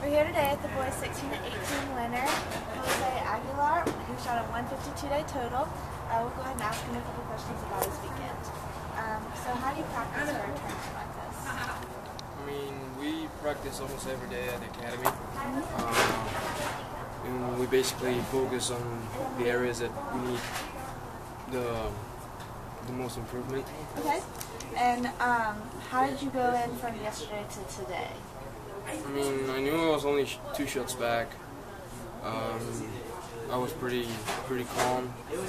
We're here today at the boys 16 to 18 winner, Jose Aguilar, who shot a 152 day total. Uh, we'll go ahead and ask him a couple questions about his weekend. Um, so, how do you practice for a tournament like this? I mean, we practice almost every day at the academy. Um, and we basically focus on the areas that we need the the most improvement. Okay. And um, how did you go in from yesterday to today? I mean, I knew I was only sh- two shots back. Um, I was pretty pretty calm. Um,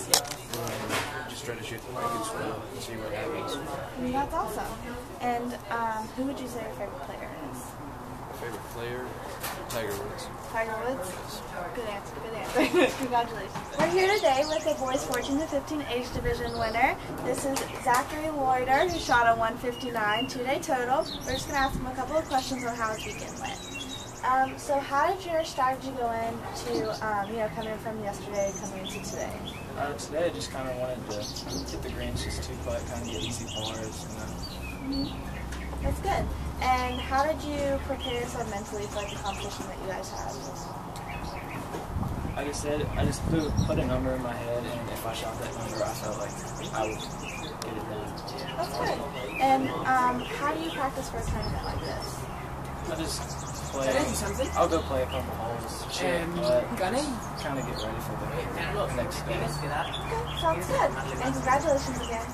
just try to shoot the good score and see what happens. That's awesome. And um, who would you say your favorite player is? My favorite player, Tiger Woods. Tiger Woods? Good answer, good answer. Congratulations. We're here today with the boys 14 to 15 age division winner. This is Zachary Loiter, who shot a 159 two day total. We're just going to ask him a couple of questions on how his weekend went. Um, so, how did your strategy go into, um, you know, coming from yesterday, coming into today? Uh, today I just kind of wanted to hit the greens just two putt, kind of get easy pars. You know. That's good. And how did you prepare yourself mentally for like, the competition that you guys had? I just said I just put, put a number in my head, and if I shot that number, I felt like I would get it done. That's good. And um, how do you practice for a tournament like this? I just play. I'll go play a couple holes, chip, but kind of get ready for the next day. Okay, sounds good. And congratulations again.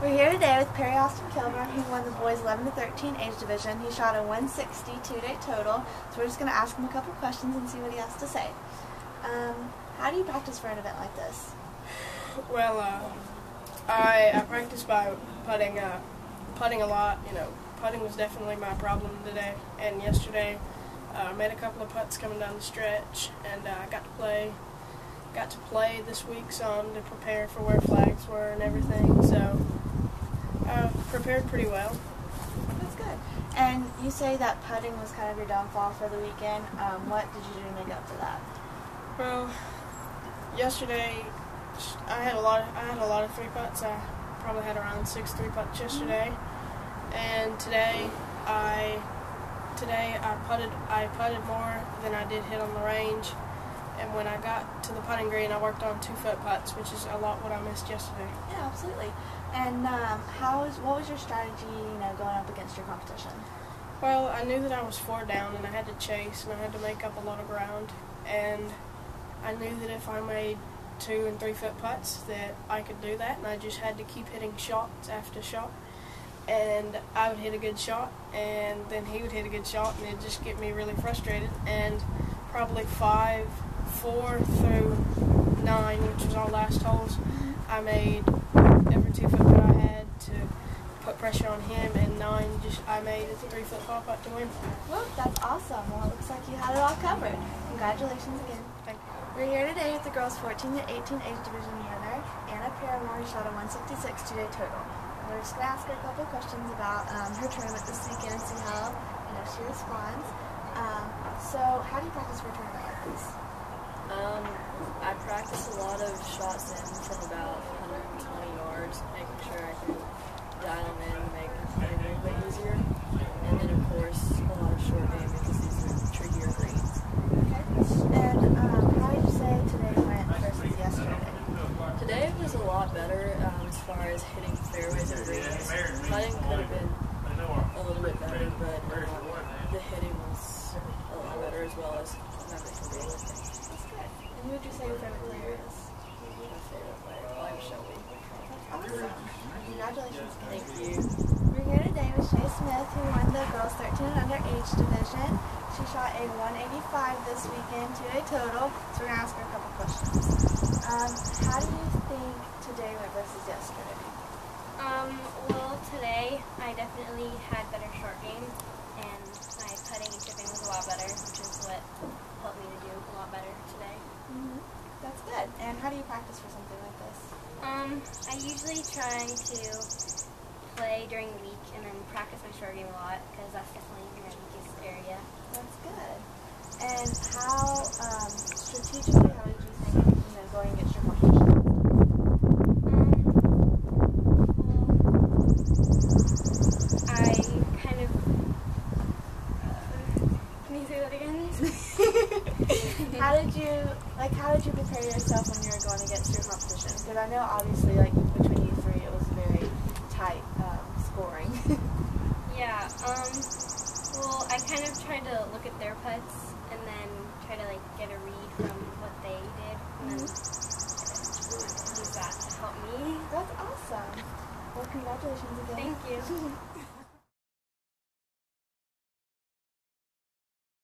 We're here today with Perry Austin Kilburn, who won the boys 11 to 13 age division. He shot a 160 two-day total. So we're just going to ask him a couple questions and see what he has to say. Um, how do you practice for an event like this? Well, uh, I I practice by putting uh, putting a lot. You know, putting was definitely my problem today. And yesterday, uh, I made a couple of putts coming down the stretch, and uh, got to play got to play this week some to prepare for where flags were and everything. So I prepared pretty well. That's good. And you say that putting was kind of your downfall for the weekend. Um, what did you do to make up for that? Well, yesterday I had a lot. Of, I had a lot of three putts. I probably had around six three putts yesterday, and today I today I putted I putted more than I did hit on the range. And when I got to the putting green, I worked on two foot putts, which is a lot what I missed yesterday. Yeah, absolutely. And um, how was what was your strategy? You know, going up against your competition. Well, I knew that I was four down and I had to chase and I had to make up a lot of ground. And I knew that if I made two and three foot putts that I could do that and I just had to keep hitting shots after shot. And I would hit a good shot and then he would hit a good shot and it'd just get me really frustrated. And probably five, four through nine, which was our last holes, I made every two foot putt I had to put pressure on him and nine just I made a three foot pop putt to win. Well, that's awesome. Well, it looks like you had it all covered. Congratulations again. Thank. We're here today with the girls 14 to 18 age division winner, Anna Paramore, shot a 166 two-day total. We're just going to ask her a couple questions about um, her tournament this weekend and see how you know she responds. Um, so, how do you practice for a tournament like this? Um, I practice a lot of shots in from about 120 yards, making sure I can dial them in, make it a little bit easier. And then, of course, a lot of short game because these are trickier greens. Okay. And um, how did you say today went versus yesterday? Today was a lot better um, as far as hitting fairways and greens. Putting could have been a little bit better, but um, the hitting was a lot better as well as another career lifting. That's good. And who would you say your favorite player is? My favorite player, Live Shelby. Awesome. Congratulations. Thank you. We're here today with Shay Smith, who won the girls 13 and under age division. She shot a 185 this weekend, two-day total. So we're gonna ask her a couple questions. Um, how do you think today went versus yesterday? Um, well, today I definitely had better short game, and my putting and chipping was a lot better, which is what helped me to do a lot better today. Mm-hmm. That's good. And how do you practice for something like this? Um, I usually try to play during the week and then practice my short game a lot because that's definitely my weakest area. That's good. And how um, strategically, how did you think you know going against your competition? Um, I kind of. Uh, can you Like, how did you prepare yourself when you were going against your competition? Because I know, obviously, like between you three, it was very tight um, scoring. yeah. Um. Well, I kind of tried to look at their putts and then try to like get a read from what they did, and then use that to help me. That's awesome. Well, congratulations again. Thank you.